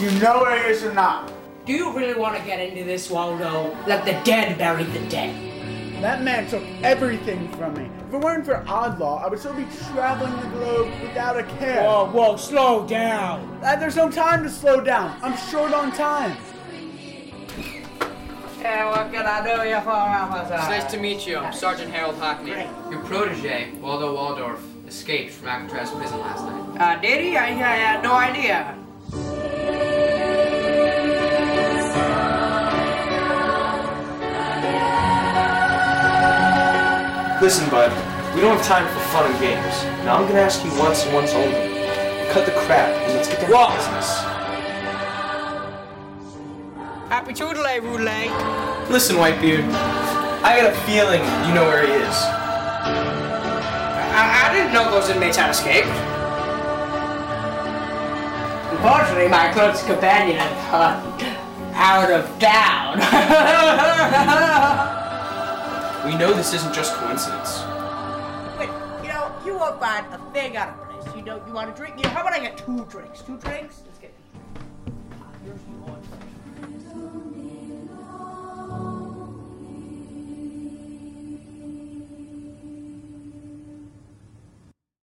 Do you know where he is or not? Do you really want to get into this, Waldo? Let the dead bury the dead. That man took everything from me. If it weren't for Odlaw, I would still be traveling the globe without a care. Whoa, whoa, slow down. Uh, there's no time to slow down. I'm short on time. Yeah, what can I do you for, officer? It's nice to meet you. I'm Sergeant Harold Hackney. Great. Your protege, Waldo Waldorf, escaped from Alcatraz prison last night. Uh, did he? I, I had no idea. Listen, bud, we don't have time for fun and games. Now I'm gonna ask you once and once only. Cut the crap and let's get down What? to business. Happy Toodalay, Roodlay. Listen, Whitebeard, I got a feeling you know where he is. I, I didn't know those inmates had escaped. Unfortunately, my close companion had gone out of town. We know this isn't just coincidence. Wait, you know, you won't find a thing out of place. You know, you want a drink? You know, how about I get two drinks? Two drinks? Let's get two.